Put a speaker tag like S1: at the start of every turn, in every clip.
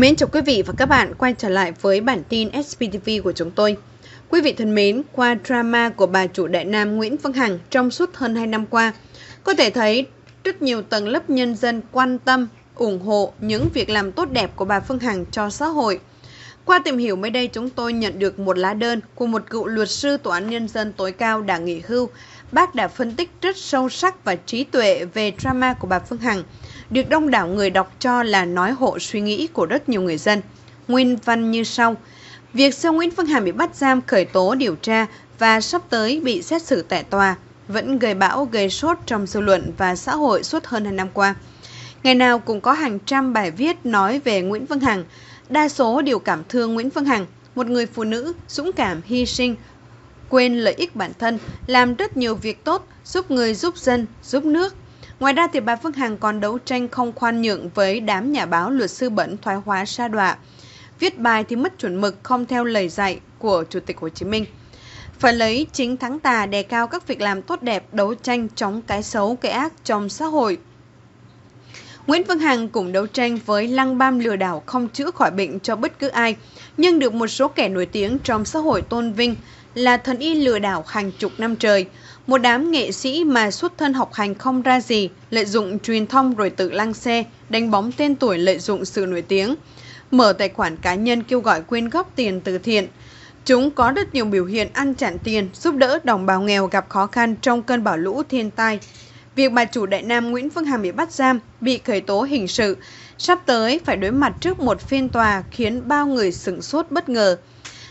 S1: Mến chào quý vị và các bạn quay trở lại với bản tin SPTV của chúng tôi. Quý vị thân mến, qua drama của bà chủ Đại Nam Nguyễn Phương Hằng trong suốt hơn 2 năm qua, có thể thấy rất nhiều tầng lớp nhân dân quan tâm, ủng hộ những việc làm tốt đẹp của bà Phương Hằng cho xã hội. Qua tìm hiểu mới đây chúng tôi nhận được một lá đơn của một cựu luật sư Tòa án Nhân dân tối cao đã nghỉ hưu. Bác đã phân tích rất sâu sắc và trí tuệ về drama của bà Phương Hằng, được đông đảo người đọc cho là nói hộ suy nghĩ của rất nhiều người dân. Nguyên văn như sau. Việc sau Nguyễn Phương Hằng bị bắt giam khởi tố điều tra và sắp tới bị xét xử tại tòa vẫn gây bão gây sốt trong dư luận và xã hội suốt hơn 2 năm qua. Ngày nào cũng có hàng trăm bài viết nói về Nguyễn Phương Hằng, đa số đều cảm thương Nguyễn Phương Hằng, một người phụ nữ dũng cảm hy sinh, quên lợi ích bản thân, làm rất nhiều việc tốt, giúp người giúp dân, giúp nước. Ngoài ra thì bà Phương Hằng còn đấu tranh không khoan nhượng với đám nhà báo luật sư bẩn thoái hóa sa đọa. Viết bài thì mất chuẩn mực không theo lời dạy của Chủ tịch Hồ Chí Minh. Phải lấy chính thắng tà đề cao các việc làm tốt đẹp đấu tranh chống cái xấu cái ác trong xã hội. Nguyễn Phương Hằng cũng đấu tranh với lăng bam lừa đảo không chữa khỏi bệnh cho bất cứ ai, nhưng được một số kẻ nổi tiếng trong xã hội tôn vinh là thần y lừa đảo hàng chục năm trời. Một đám nghệ sĩ mà xuất thân học hành không ra gì, lợi dụng truyền thông rồi tự lăng xe, đánh bóng tên tuổi lợi dụng sự nổi tiếng. Mở tài khoản cá nhân kêu gọi quyên góp tiền từ thiện. Chúng có rất nhiều biểu hiện ăn chặn tiền, giúp đỡ đồng bào nghèo gặp khó khăn trong cơn bão lũ thiên tai. Việc bà chủ Đại Nam Nguyễn Phương Hằng bị bắt giam, bị khởi tố hình sự, sắp tới phải đối mặt trước một phiên tòa khiến bao người sửng sốt bất ngờ.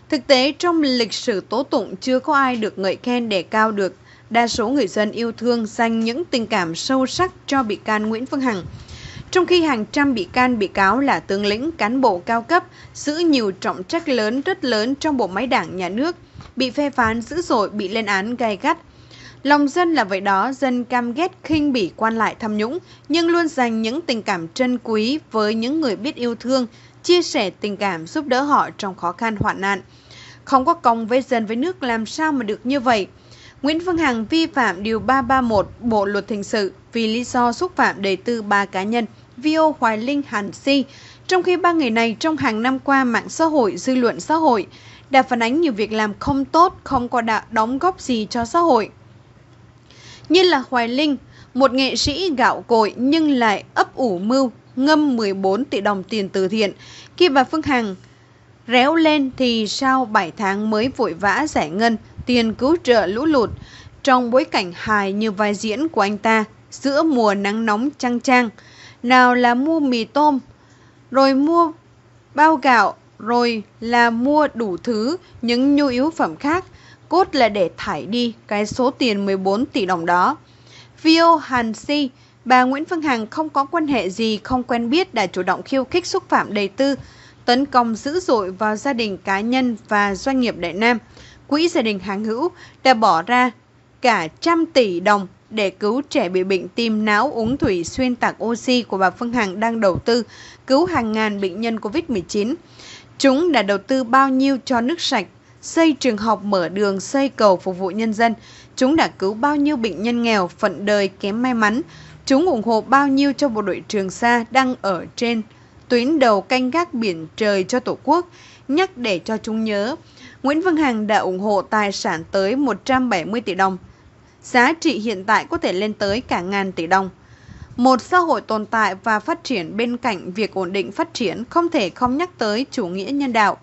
S1: Thực tế, trong lịch sử tố tụng chưa có ai được ngợi khen đề cao được. Đa số người dân yêu thương dành những tình cảm sâu sắc cho bị can Nguyễn Phương Hằng. Trong khi hàng trăm bị can bị cáo là tướng lĩnh, cán bộ cao cấp, giữ nhiều trọng trách lớn rất lớn trong bộ máy đảng nhà nước, bị phê phán dữ dội, bị lên án gay gắt. Lòng dân là vậy đó, dân cam ghét khinh bỉ quan lại tham nhũng, nhưng luôn dành những tình cảm trân quý với những người biết yêu thương, chia sẻ tình cảm giúp đỡ họ trong khó khăn hoạn nạn. Không có công với dân với nước làm sao mà được như vậy? Nguyễn Phương Hằng vi phạm Điều 331 Bộ Luật Hình sự vì lý do xúc phạm đề tư ba cá nhân Vio Hoài Linh Hàn Si, trong khi ba người này trong hàng năm qua mạng xã hội, dư luận xã hội đã phản ánh nhiều việc làm không tốt, không có đạo đóng góp gì cho xã hội. Như là Hoài Linh, một nghệ sĩ gạo cội nhưng lại ấp ủ mưu ngâm 14 tỷ đồng tiền từ thiện. Khi và Phương Hằng réo lên thì sau 7 tháng mới vội vã giải ngân tiền cứu trợ lũ lụt trong bối cảnh hài như vai diễn của anh ta giữa mùa nắng nóng trăng trang. Nào là mua mì tôm, rồi mua bao gạo, rồi là mua đủ thứ những nhu yếu phẩm khác, cốt là để thải đi cái số tiền 14 tỷ đồng đó. Vio Hàn Si, bà Nguyễn Phương Hằng không có quan hệ gì, không quen biết đã chủ động khiêu khích xúc phạm đầy tư, tấn công dữ dội vào gia đình cá nhân và doanh nghiệp Đại Nam. Quỹ gia đình Hàng Hữu đã bỏ ra cả trăm tỷ đồng để cứu trẻ bị bệnh tim não uống thủy xuyên tạc oxy của bà Phương Hằng đang đầu tư cứu hàng ngàn bệnh nhân COVID-19. Chúng đã đầu tư bao nhiêu cho nước sạch, xây trường học mở đường, xây cầu phục vụ nhân dân. Chúng đã cứu bao nhiêu bệnh nhân nghèo, phận đời kém may mắn. Chúng ủng hộ bao nhiêu cho bộ đội Trường Sa đang ở trên tuyến đầu canh gác biển trời cho Tổ quốc, nhắc để cho chúng nhớ. Nguyễn Văn Hằng đã ủng hộ tài sản tới 170 tỷ đồng. Giá trị hiện tại có thể lên tới cả ngàn tỷ đồng. Một xã hội tồn tại và phát triển bên cạnh việc ổn định phát triển không thể không nhắc tới chủ nghĩa nhân đạo.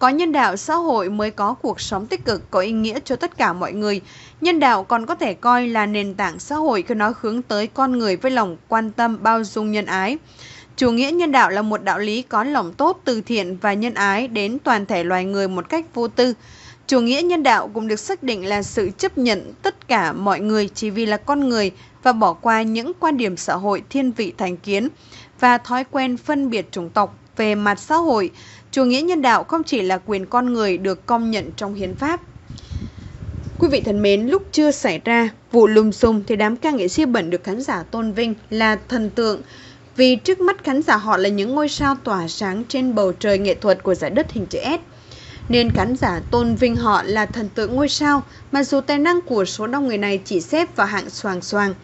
S1: Có nhân đạo xã hội mới có cuộc sống tích cực có ý nghĩa cho tất cả mọi người. Nhân đạo còn có thể coi là nền tảng xã hội khi nó hướng tới con người với lòng quan tâm bao dung nhân ái. Chủ nghĩa nhân đạo là một đạo lý có lòng tốt, từ thiện và nhân ái đến toàn thể loài người một cách vô tư. Chủ nghĩa nhân đạo cũng được xác định là sự chấp nhận tất cả mọi người chỉ vì là con người và bỏ qua những quan điểm xã hội thiên vị thành kiến và thói quen phân biệt chủng tộc về mặt xã hội. Chủ nghĩa nhân đạo không chỉ là quyền con người được công nhận trong hiến pháp. Quý vị thân mến, lúc chưa xảy ra vụ lùm xùm thì đám ca nghệ sĩ bẩn được khán giả tôn vinh là thần tượng vì trước mắt khán giả họ là những ngôi sao tỏa sáng trên bầu trời nghệ thuật của giải đất hình chữ S. Nên khán giả tôn vinh họ là thần tượng ngôi sao, mặc dù tài năng của số đông người này chỉ xếp vào hạng xoàng xoàng.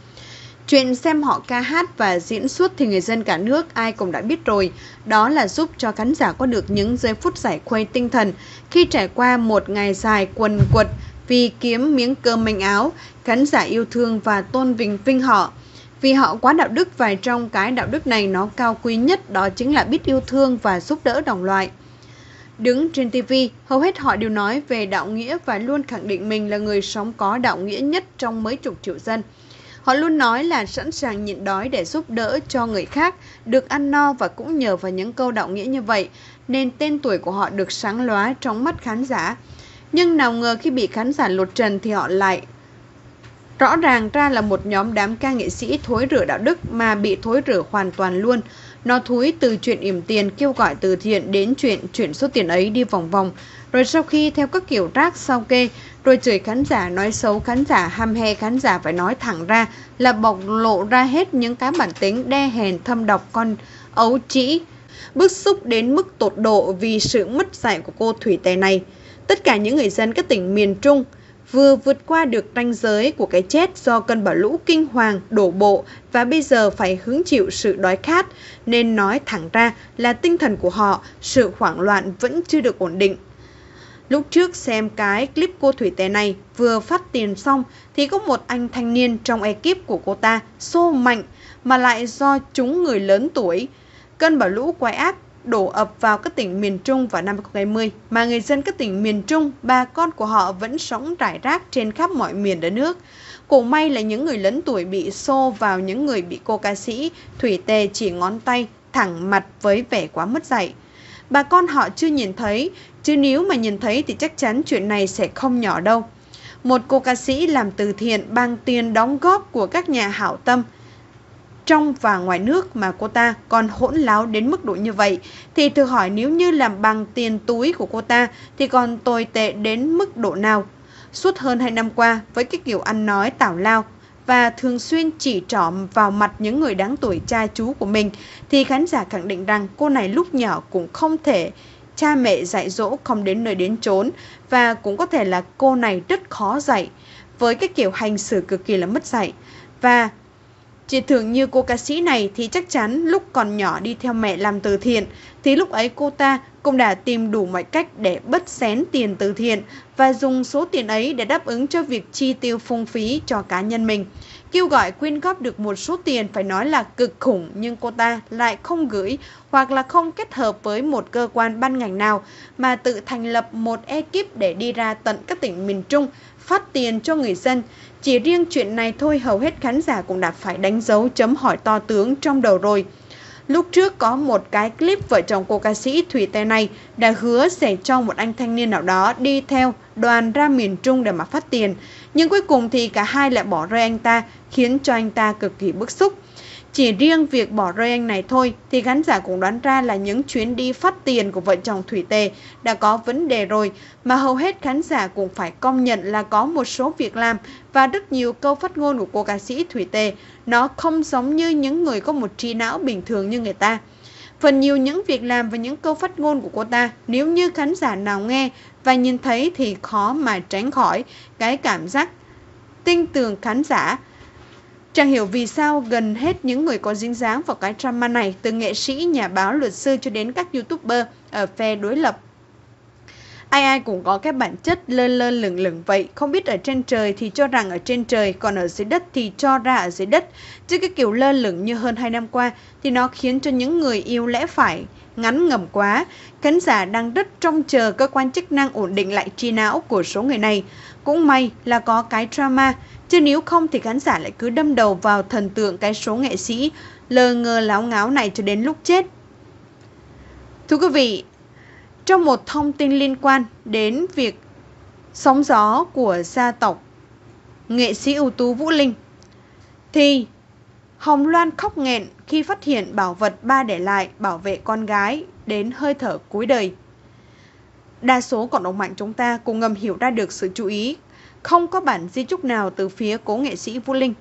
S1: Chuyện xem họ ca hát và diễn xuất thì người dân cả nước ai cũng đã biết rồi, đó là giúp cho khán giả có được những giây phút giải khuây tinh thần khi trải qua một ngày dài quần quật vì kiếm miếng cơm manh áo, khán giả yêu thương và tôn vinh vinh họ. Vì họ quá đạo đức và trong cái đạo đức này nó cao quý nhất đó chính là biết yêu thương và giúp đỡ đồng loại. Đứng trên TV, hầu hết họ đều nói về đạo nghĩa và luôn khẳng định mình là người sống có đạo nghĩa nhất trong mấy chục triệu dân. Họ luôn nói là sẵn sàng nhịn đói để giúp đỡ cho người khác, được ăn no và cũng nhờ vào những câu đạo nghĩa như vậy, nên tên tuổi của họ được sáng lóa trong mắt khán giả. Nhưng nào ngờ khi bị khán giả lột trần thì họ lại rõ ràng ra là một nhóm đám ca nghệ sĩ thối rửa đạo đức mà bị thối rửa hoàn toàn luôn. Nó thúi từ chuyện yểm tiền kêu gọi từ thiện đến chuyện chuyển số tiền ấy đi vòng vòng. Rồi sau khi theo các kiểu rác sao kê, rồi chửi khán giả, nói xấu khán giả, ham he khán giả phải nói thẳng ra là bộc lộ ra hết những cái bản tính đe hèn thâm độc con ấu trĩ. Bức xúc đến mức tột độ vì sự mất dạy của cô Thủy Tề này. Tất cả những người dân các tỉnh miền Trung vừa vượt qua được ranh giới của cái chết do cơn bão lũ kinh hoàng đổ bộ và bây giờ phải hứng chịu sự đói khát, nên nói thẳng ra là tinh thần của họ, sự hoảng loạn vẫn chưa được ổn định. Lúc trước xem cái clip cô Thủy Tề này vừa phát tiền xong thì có một anh thanh niên trong ekip của cô ta xô mạnh mà lại do chúng người lớn tuổi. Cơn bão lũ quái ác đổ ập vào các tỉnh miền Trung vào năm 2020 mà người dân các tỉnh miền Trung, bà con của họ vẫn sống rải rác trên khắp mọi miền đất nước. Cổ may là những người lớn tuổi bị xô vào những người bị cô ca sĩ Thủy Tề chỉ ngón tay thẳng mặt với vẻ quá mất dạy. Bà con họ chưa nhìn thấy, chứ nếu mà nhìn thấy thì chắc chắn chuyện này sẽ không nhỏ đâu. Một cô ca sĩ làm từ thiện bằng tiền đóng góp của các nhà hảo tâm – trong và ngoài nước mà cô ta còn hỗn láo đến mức độ như vậy, thì thử hỏi nếu như làm bằng tiền túi của cô ta thì còn tồi tệ đến mức độ nào. Suốt hơn 2 năm qua, với cái kiểu ăn nói tảo lao và thường xuyên chỉ trọm vào mặt những người đáng tuổi cha chú của mình, thì khán giả khẳng định rằng cô này lúc nhỏ cũng không thể cha mẹ dạy dỗ không đến nơi đến chốn và cũng có thể là cô này rất khó dạy. Với cái kiểu hành xử cực kỳ là mất dạy. Và chị thường như cô ca sĩ này thì chắc chắn lúc còn nhỏ đi theo mẹ làm từ thiện, thì lúc ấy cô ta cũng đã tìm đủ mọi cách để bất xén tiền từ thiện và dùng số tiền ấy để đáp ứng cho việc chi tiêu phung phí cho cá nhân mình. Kêu gọi quyên góp được một số tiền phải nói là cực khủng, nhưng cô ta lại không gửi hoặc là không kết hợp với một cơ quan ban ngành nào mà tự thành lập một ekip để đi ra tận các tỉnh miền Trung phát tiền cho người dân. Chỉ riêng chuyện này thôi hầu hết khán giả cũng đã phải đánh dấu chấm hỏi to tướng trong đầu rồi. Lúc trước có một cái clip vợ chồng cô ca sĩ Thủy Tê này đã hứa sẽ cho một anh thanh niên nào đó đi theo đoàn ra miền Trung để mà phát tiền. Nhưng cuối cùng thì cả hai lại bỏ rơi anh ta, khiến cho anh ta cực kỳ bức xúc. Chỉ riêng việc bỏ rơi anh này thôi thì khán giả cũng đoán ra là những chuyến đi phát tiền của vợ chồng Thủy Tề đã có vấn đề rồi, mà hầu hết khán giả cũng phải công nhận là có một số việc làm và rất nhiều câu phát ngôn của cô ca sĩ Thủy Tề nó không giống như những người có một trí não bình thường như người ta. Phần nhiều những việc làm và những câu phát ngôn của cô ta, nếu như khán giả nào nghe và nhìn thấy thì khó mà tránh khỏi cái cảm giác tin tưởng khán giả Chẳng hiểu vì sao gần hết những người có dính dáng vào cái drama này, từ nghệ sĩ, nhà báo, luật sư cho đến các youtuber ở phe đối lập. Ai ai cũng có cái bản chất lơ lơ lửng lửng vậy, không biết ở trên trời thì cho rằng ở trên trời, còn ở dưới đất thì cho ra ở dưới đất. Chứ cái kiểu lơ lửng như hơn 2 năm qua thì nó khiến cho những người yêu lẽ phải ngắn ngầm quá. Khán giả đang rất trông chờ cơ quan chức năng ổn định lại trí não của số người này. Cũng may là có cái drama, Chứ nếu không thì khán giả lại cứ đâm đầu vào thần tượng cái số nghệ sĩ lơ ngơ láo ngáo này cho đến lúc chết. Thưa quý vị, trong một thông tin liên quan đến việc sóng gió của gia tộc nghệ sĩ ưu tú Vũ Linh thì Hồng Loan khóc nghẹn khi phát hiện bảo vật ba để lại bảo vệ con gái đến hơi thở cuối đời. Đa số cộng đồng mạng chúng ta cùng ngầm hiểu ra được sự chú ý không có bản di chúc nào từ phía cố nghệ sĩ Vũ Linh.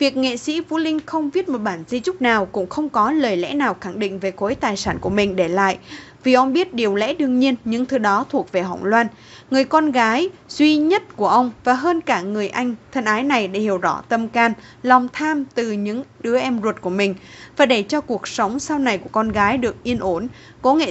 S1: Việc nghệ sĩ Vũ Linh không viết một bản di chúc nào cũng không có lời lẽ nào khẳng định về khối tài sản của mình để lại vì ông biết điều lẽ đương nhiên những thứ đó thuộc về Hồng Loan, người con gái duy nhất của ông và hơn cả người anh thân ái này để hiểu rõ tâm can, lòng tham từ những đứa em ruột của mình và để cho cuộc sống sau này của con gái được yên ổn. Cố nghệ